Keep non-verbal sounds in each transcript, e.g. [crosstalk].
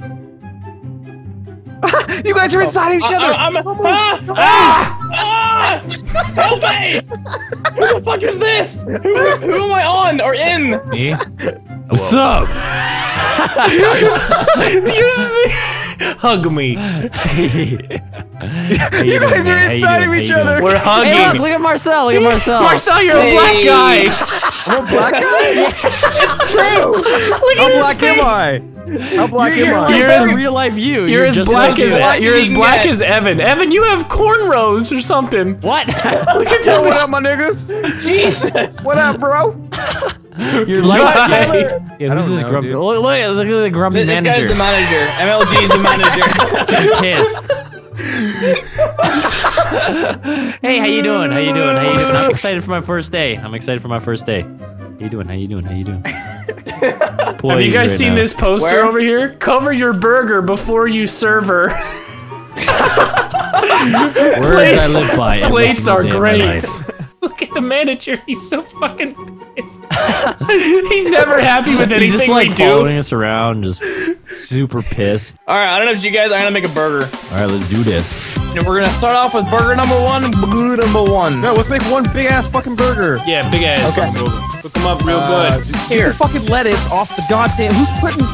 [laughs] You guys are inside of each other. I- I'm, Don't move. ah, Don't ah, ah, help me! Who the fuck is this? Who, who am I on or in? Me? [laughs] What's up? [laughs] You're just- Hug me. You guys are inside of each other. We're hugging. Hey, look, look at Marcel. Look at Marcel. Marcel, you're a black guy. I'm a black guy. True. Look How at his black face. am I? How black You're, am I? You're as- real life you. You're, as black as you. black you're as as black can as Evan. Evan, you have cornrows or something. What? [laughs] Look at Yo, what up, my niggas? Jesus. What up, bro? [laughs] You're light Guy. skinned. Yeah, I who's don't this know, grumpy? dude. Look, look, look at the grumpy This, this guy's the manager. MLG is the manager. [laughs] pissed. hey, how you doing? How you doing? How you doing? I'm excited for my first day. I'm excited for my first day. How you doing? How you doing? How you doing? [laughs] Have you guys seen this poster Where? over here? Cover your burger before you serve her. [laughs] Words I live by. Plates are day of my great. [laughs] Look at the manager. He's so fucking pissed. He's never happy with anything He's just like we do. following us around, just super pissed. All right, I don't know if you guys. I'm gonna make a burger. All right, let's do this. And we're gonna start off with burger number one. Burger number one. No, let's make one big ass fucking burger. Yeah, big ass. Okay. Cook them up real Uh, good. Get the fucking lettuce off the goddamn. Who's putting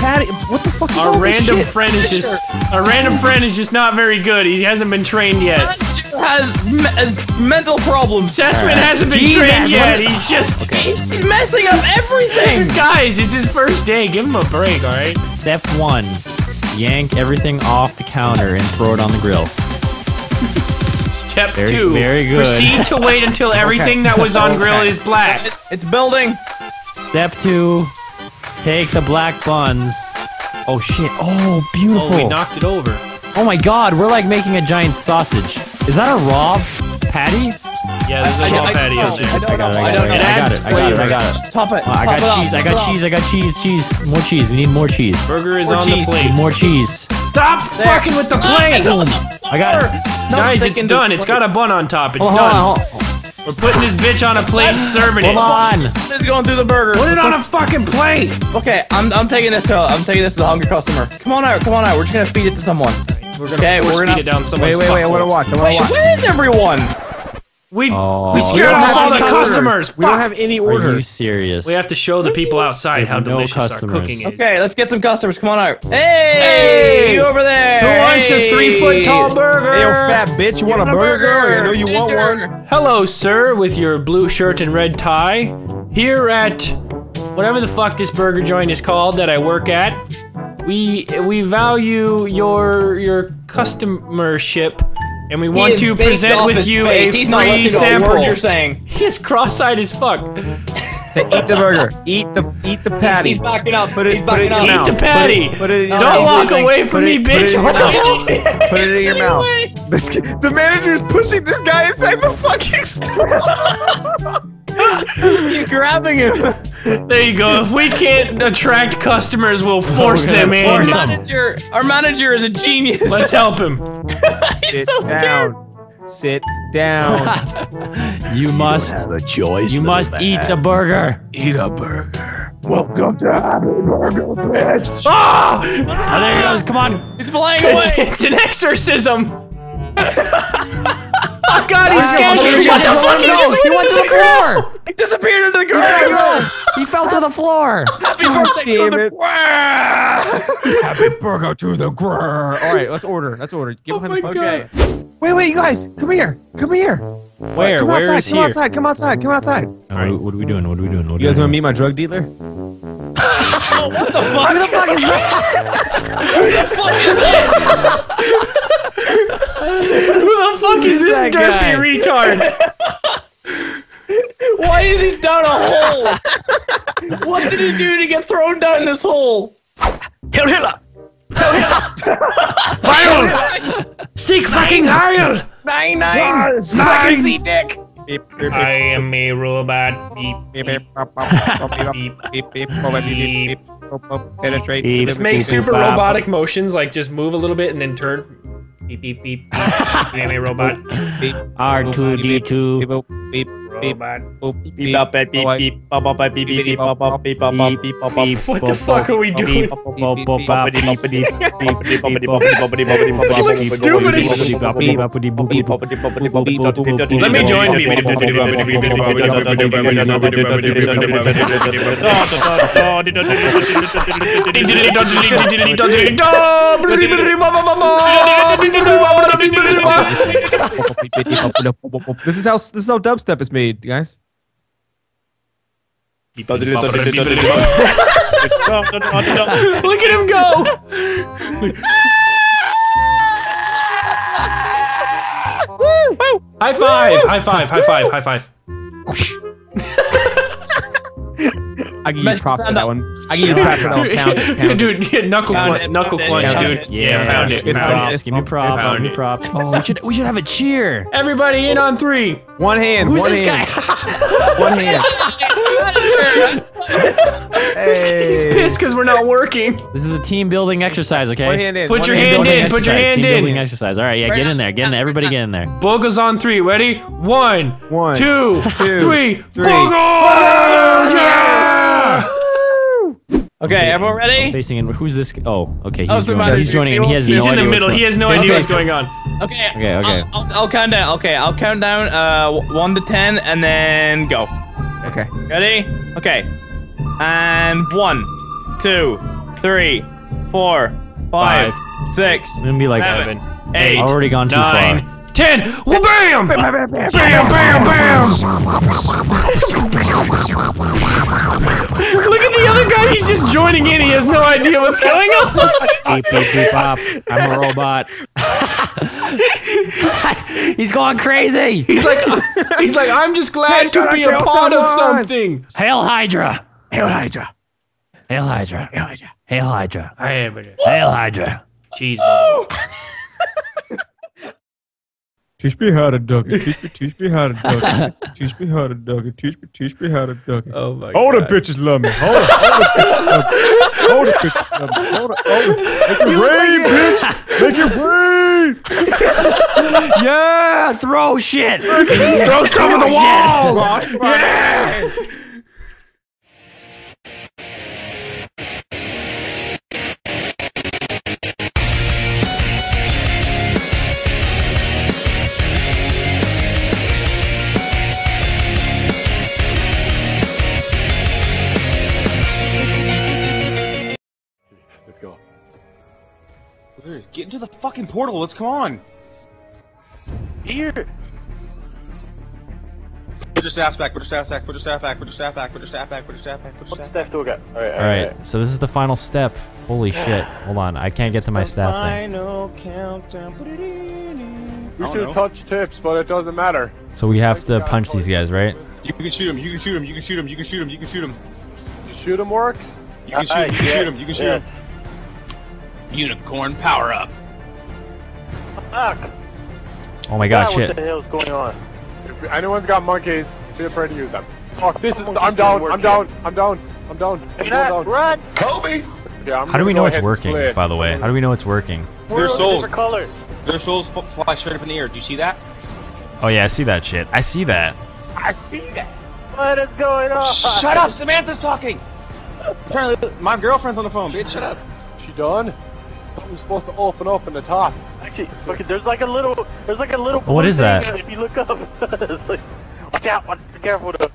patty? What the fuck is all Our this random shit? friend is just our random friend is just not very good. He hasn't been trained yet. Manager has, me- has mental problems. Sessman hasn't been Jesus, trained yet. is- He's just [laughs] He's messing up everything. [laughs] guys. It's his first day. Give him a break, all right? Step one: yank everything off the counter and throw it on the grill. Step Very- two. very good. Proceed to wait until [laughs] everything that was on grill is black. It's building. Step two: take the black buns. Oh shit! Oh, beautiful! Oh, we knocked it over. Oh my god, we're like making a giant sausage. Is that a raw patty? Yeah, there's a I- raw I- patty I- on. I don't know. got it, I I don't got know. it, I got adds it, I got it, I flavor. got it. Top it. Oh, I got off, cheese, I got cheese, I got cheese, cheese. More cheese, we need more cheese. Burger is More on cheese. the plate. need more cheese. Stop fucking with the plate. I got it. Guys, it's done. It's got a bun on top. It's Hold done. on, hold on. We're putting this bitch on a plate and serving it. Hold on. It's going through the burger. Put it on a fucking plate. Okay, I'm, I'm taking this to I'm taking this to the hungry customer. Come on out, come on out. We're just gonna feed it to someone. We're gonna Okay, we're feed gonna- it down someone's Wait, wait, wait! I want to butthole. watch. I want to Wait, watch. where is everyone? We Oh. we We scared don't off all the any customers. We don't have any orders. Are you serious? We have to show the people outside how have no delicious our cooking is. Okay, let's get some customers. Come on out. Hey, Hey! you over there. Who wants a Hey! three foot tall burger? Hey, yo, fat bitch! You want a burger? I know you want one. Hello, sir, with your blue shirt and red tie. Here at whatever the fuck this burger joint is called that I work at, we we value your your customership, and we He want to present with you face. a He's not free listening to a sample. you're saying. [laughs] He's cross-eyed as fuck. Eat the burger. Eat the eat the patty. He's backing up. Put it- He's put it backing in up. your Eat mouth. the patty. Put it in your No, Don't he's walk leaving. away from me, it- put it bitch. in What the your hell? Put it in your mouth. [laughs] This, the manager's pushing this guy inside the fucking store. [laughs] He's grabbing him. There you go. If we can't attract customers, we'll force gonna them in. force Our manager, our manager is a genius. Let's help him. [laughs] He's Sit so scared. down. Sit down. [laughs] You must, have a choice. you must eat the burger. eat a burger. Welcome to Happy Burger, bitch. Ah! Oh, there he goes. Come on. He's flying away. it's an exorcism. [laughs] oh God, he's scared. What the fuck? He just went went to the the ground. Floor. He disappeared into the ground. [laughs] He fell to the floor. Happy birthday damn to the it. Happy burger to the grrr. All right, let's order. Let's order. Give Oh him my the Okay. Wait, wait, you guys, come here. Come here. Where? Come Where outside. is Come here? outside. Come outside. Come outside. Uh, what, are- what are we doing? What are we doing? What You guys want to meet my drug dealer? Oh, what the fuck? Who the fuck is this? Who the fuck is this [laughs] that derpy guy? retard? [laughs] Why is he down a hole? what did he do to get thrown down this hole? Hail Hitler. Seek fucking Heil! Nine nine. Smacking. Spicy dick. Beep, beep, I am a robot. Beep, beep, beep. beep, beep, Beep. beep, beep, pop, beep, beep, beep, pop, pop, penetrate. Beep. Just make Beep, super beep, bop. robotic motions, like just move a little bit and then turn. Beep beep beep. beep. I am a robot. beep, R2D2. What the fuck are we doing? This looks stupid as shit. Let me join This is how this is how dubstep is made, guys. Look at him go! High five! High five! High five! High five! [laughs] I give you props for that one. I give you props for that one. Pound it, pound dude, yeah, knuckle Pound crunch, knuckle pound it, crunch, pound dude. it. Yeah, pound it, It's pound pound it. it. Give me props. Pound Give me props. Oh, we should we should have a cheer. Everybody in on three. One hand. Who's one this hand. guy? [laughs] [laughs] One hand. He's pissed because we're not working. This is a team building exercise, okay? One hand in. Put one your hand hand in, put your exercise, hand team in. building exercise. All right, yeah, get in there, get in there. Everybody get in there. Bogo's on three. Ready? One, One, two, two, three. three. Bogo! Yeah! Okay, everyone ready? Facing in. Who's this? Oh, okay. Oh, He's so joining. He's joining, and he has He's no in the idea what's middle. He has no Okay, idea what's going on. Okay. Okay, okay. I'll, I'll, I'll count down. Okay, I'll count down. Uh, one to ten, and then go. Okay. Ready? Okay. And one, two, three, four, five, six, I'm gonna be like, seven, I've eight, already gone too Nine, far. Ten. Well, bam! Bam, bam, bam, bam! Look at the other guy. He's just joining in. He has no idea what's going on. Beep, beep, beep, pop. I'm a robot. [laughs] He's going crazy. He's like, he's like, I'm just glad to be a kill part of something. Hail Hydra. Hail Hydra. Hail Hydra. Hail Hydra. Hail Hydra. I am it. Hail Hydra. Cheese. Teach me how to duck [laughs] it. Teach me, teach me how to duck it. Teach me how to duck it. Teach me, teach me how to duck it. Oh my All the bitches love me. All the, all the bitches love me. All the bitches love me. All the, all the, make it rain, bitch. Make it rain. [laughs] Yeah, throw shit. Throw stuff at the walls. Yeah. Let's go. Liz, get into the fucking portal. Let's come on. Here. Put your staff back. Put your staff back. Put your staff back. Put your staff back. Put your staff back. Put your staff back. Put your staff back. Staff do again. All right. All right, so this is the final step. Holy [sighs] shit. Hold on, I can't get to my staff thing. Final countdown. Put it in. We should touch tips, but it doesn't matter. So we have to punch these guys, right? You can shoot him. You can shoot him. You can shoot him. You can shoot him. You can shoot him. Shoot him work. You can shoot him. Ah, you can shoot him. You can shoot him. Unicorn power up. Fuck. Oh my god, What shit. the hell is going on? If anyone's got monkeys, be afraid to use them. Fuck. This is. I'm down. I'm down. I'm down. I'm down. I'm going down. Run. Kobe. Yeah, I'm How do we know it's working, split. by the way? How do we know it's working? Their souls. colors. Their souls fly straight up in the air. Do you see that? Oh yeah, I see that shit. I see that. I see that. What is going on? Shut up! Samantha's talking. I'm trying to. My girlfriend's on the phone. Bitch, shut up. She done? I'm supposed to open up in the top. Actually, look, there's like a little, there's like a little. What blue is thing that? If you look up, [laughs] it's like, watch out, watch, be careful. though.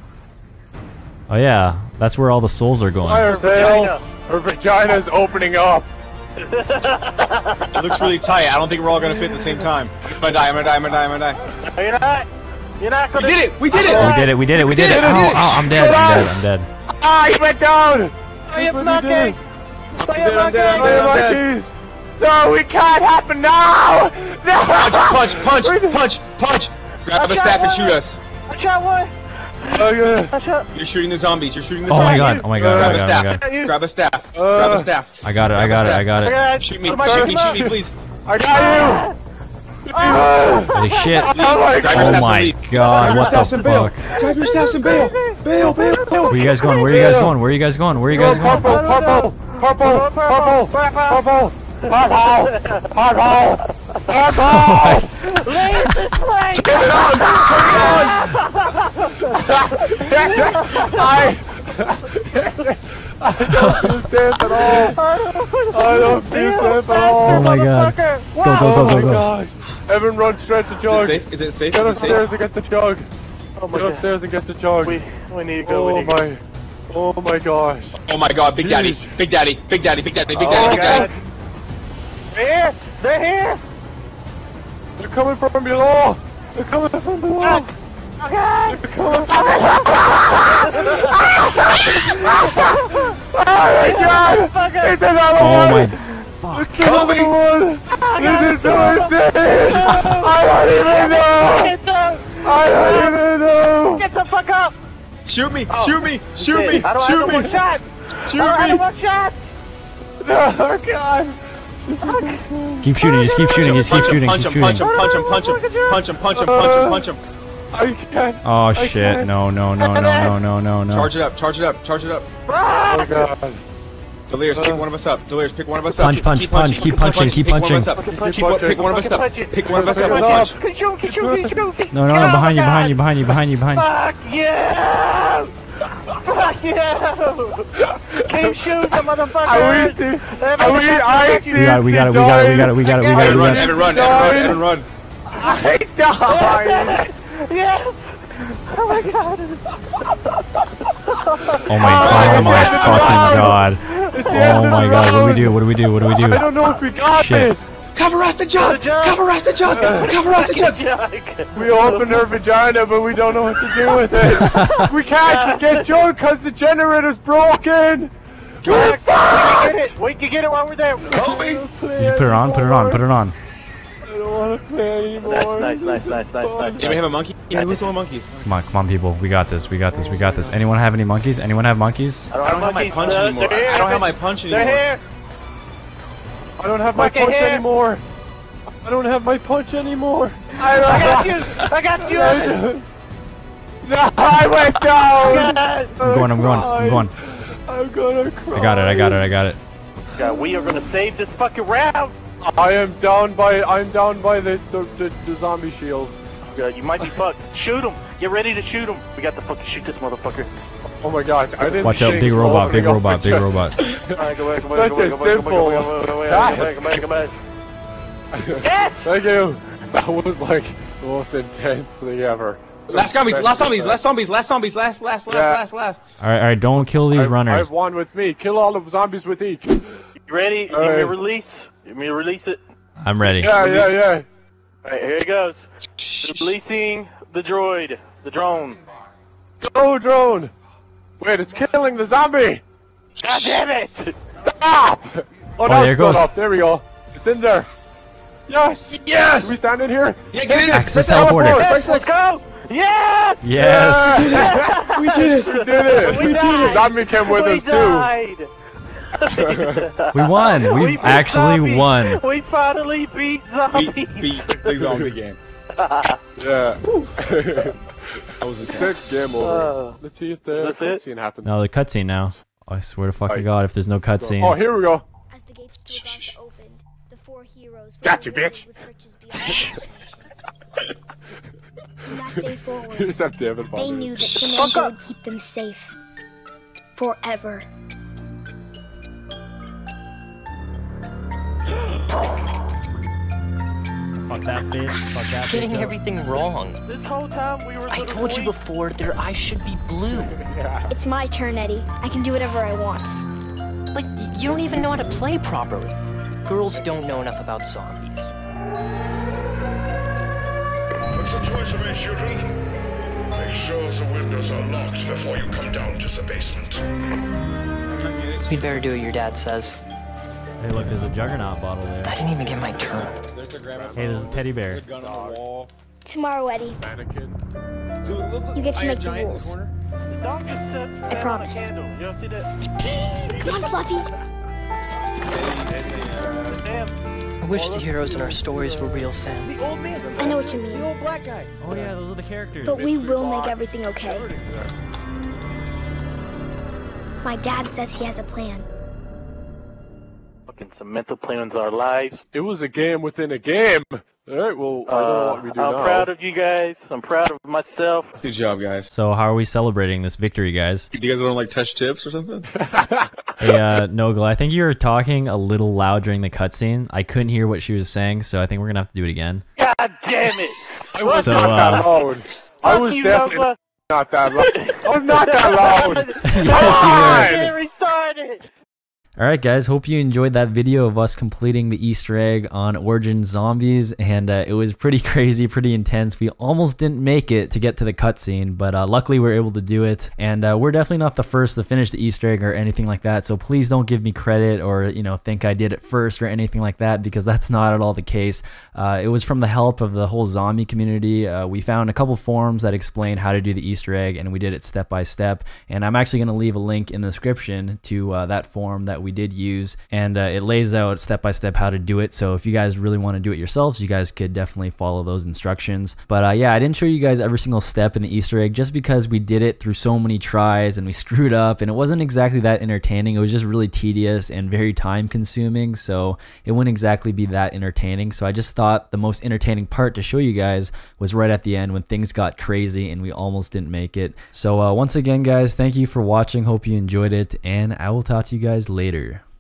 Oh yeah, that's where all the souls are going. Fire vagina. sale. Her vagina's opening up. [laughs] It looks really tight. I don't think we're all gonna fit at the same time. I'm gonna die. I'm gonna die. I'm gonna die. I'm gonna die. No, you're not. You're not gonna. did it! We did it! We did it, we did it, we did it. did it, Oh, we did it. oh, I'm dead, I'm dead, I'm dead. Ah, he went down. I am What not are you gay. doing? I am not dead, I'm gay. dead, I'm my dead. Keys. No, it can't happen now. No. Punch! Punch! Punch! Punch! Punch! Grab a staff and shoot us. I shot one. Okay. I shot. You're shooting the zombies. You're shooting the Oh my god, oh my god, oh my Grab god, oh a my staff. god. Grab a staff. Uh, Grab a staff. I got it, I got it, I got I it. Shoot me. What am I Shoot me. Shoot me, please. I got you. Holy shit. Oh my god. Oh my god, what the your staff and bail. fuck? Grab your staff and bail. Bail, bail, bail. Where you guys going? Where you guys going? Where you guys going? Where you guys going? Purple, purple, purple, purple, purple, purple, purple, purple. Lane, this way. Get it on, get it on. I. I don't feel safe at all. I don't feel safe at all. Oh my god. Go, go, go, Oh go, my go. gosh. Evan, run straight to Is it safe? Is it safe? Get Is it safe? upstairs and get the jug. Oh my Get god. upstairs and get the jug. We, we need to go. we Oh need go. my. Oh my gosh. Oh my god, Big Daddy, Jeez. Big Daddy, Big Daddy, Big Daddy, Big Oh Daddy, Big. Oh Daddy. They're here! They're here! They're coming from below. They're coming from below. Okay! They're coming from Oh my god! It's another Oh one! my. It's another one! This is so insane! I don't even know! Get the, I don't even know! get the fuck up! Shoot me, oh, shoot me, shoot me, I don't have no shoot more me, shots! shoot I don't have no me. more shots! [laughs] Oh god! Keep shooting, just keep shooting, just keep shooting, keep him, punch him, punch him, punch him, punch him, punch him, punch him, punch him. I can't. Oh shit, no, no, no, no, no, no, no, no. Charge it up, charge it up, charge it up. Oh god. Delirious, pick one of us up. Delirious, pick one of us up. Punch, punch, Keep punch, keep punching, keep punching. Pick one of us up. Fucking Keep punch one- it. Pick one of us up. Pick one of us up. punch. No, no, no, behind you, behind you, behind you, behind you, behind you. Fuck you! Fuck you! Keep shooting, motherfucker! I wish you. I wish I see. We got it, we got it, we got it, we got it, we got it, we got it, Evan, we run, got it. Evan, run, Evan, run, Evan, run. I died. [laughs] Yes! Oh my god! Oh my, oh god, oh my fucking god. It's the Oh end of oh my the god, what do we road. do, what do we do, what do we do? I don't know if we got Shit. this. Cover us the jug! Cover us the jug! Cover us the jug! We opened her vagina, but we don't know what to do with it. [laughs] we can't get Joe because the generator's broken. We can get it! We can get it while we're there! You put it on, put it on, put it on. I don't want to play anymore. Nice, nice, nice, nice, nice, nice. Anybody have a monkey? Yeah, who's the monkeys? Come on, come on, people. We got this, we got this, we got this. Anyone have any monkeys? Anyone have monkeys? I don't, I don't have my monkeys. punch Uh, anymore. I don't have my punch anymore. They're here! I don't have my Fucking punch here. anymore. I don't have my punch anymore. I I got you! I got you! [laughs] No, I went down. Yes! I'm going, I'm going, I'm going. I'm gonna cry. I got it, I got it, I got it. God, we are gonna save this fucking round! I am down by. I'm down by the the, the, the zombie shield. God, you might be fucked. Shoot him! Get ready to shoot him! We got to fucking shoot this motherfucker. Oh my god! I didn't. Watch out, big robot, big robot, big robot. Alright, go back, go Such back, go a back, go back, simple! Thank you. That was like the most intense thing ever. Last zombies, last zombies, last zombies, last zombies, last, last, last, Yeah. last, last. Alright, alright, don't kill these I, I have one with me. Kill all the zombies with each. You ready? Give me release. Give me release it. I'm ready. Yeah, yeah, yeah. Alright, here it goes. Releasing the droid. The drone. Go drone. Wait, it's killing the zombie. God damn it! Stop. Oh, oh no, there it goes. Up. There we go. It's in there. Yes. Yes. we stand in here? Yeah, get in. Access Get the teleporter. Yes, let's go! Yes! Yes! we did it. We did it. We We did died. it. Zombie came with we us too. died. [laughs] We won! We beat actually zombies. won! We finally beat zombies. Beat, beat the zombie game. [laughs] Yeah. [laughs] That was intense. Good game over. Uh, Let's see if the that's it? cutscene happens. No, the cutscene now. I swear to fucking god, if there's no cutscene. Oh, here we go. As the gates to Agartha opened, the four heroes were Gotcha, bitch. with riches beyond imagination. From that day You forward, [laughs] just have David they knew that Samantha would keep them safe. Forever. Fuck that bitch. Fuck that bitch. Getting up. everything wrong. this whole time we were. I told you before, their eyes should be blue. [laughs] It's my turn, Eddie. I can do whatever I want. But you don't even know how to play properly. Girls don't know enough about zombies. What's the choice of it, children? Make sure the windows are locked before you come down to the basement. You'd better do what your dad says. Hey, look, there's a juggernaut bottle there. I didn't even get my turn. There's a. Hey, there's a teddy bear. Gun on the wall. Tomorrow, Eddie. Mannequin. So, look, look, You get to I make the rules. corner. Don't just sit stand on the promise. candle. You don't see that? Come on, Fluffy. Damn. I wish the heroes in our stories were real, Sam. The old man. I know what you mean. The old black guy. Oh yeah, those are the characters. But we will make everything okay. My dad says he has a plan. Fucking Samantha plans our lives. It was a game within a game. Alright, well, I don't know what we do I'm now. proud of you guys. I'm proud of myself. Good job, guys. So how are we celebrating this victory, guys? Do you guys want to like touch tips or something? [laughs] Hey, uh, Nogla, I think you were talking a little loud during the cutscene. I couldn't hear what she was saying, so I think we're gonna have to do it again. God damn it! I was So, not that uh, loud. I was you, definitely Nogla. not that loud. I was not that loud. [laughs] yes, you were. Get restarted. Alright guys, hope you enjoyed that video of us completing the easter egg on Origin Zombies and uh, it was pretty [laughs] crazy, pretty intense. We almost didn't make it to get to the cutscene, but uh, luckily we were able to do it and uh, we're definitely not the first to finish the easter egg or anything like that, so please don't give me credit or you know think I did it first or anything like that because that's not at all the case. Uh, it was from the help of the whole zombie community. Uh, we found a couple forums that explain how to do the easter egg and we did it step by step and I'm actually going to leave a link in the description to uh, that forum that we did use and uh, it lays out step by step how to do it. So if you guys really want to do it yourselves you guys could definitely follow those instructions. But uh, yeah I didn't show you guys every single step in the easter egg just because we did it through so many tries and we [laughs] screwed up and it wasn't exactly that entertaining. It was just really tedious and very time consuming so it wouldn't exactly be that entertaining. So I just thought the most entertaining part to show you guys was right at the end when things got crazy and we almost didn't make it. So uh, once again guys thank you for watching. Hope you enjoyed it and I will talk to you guys later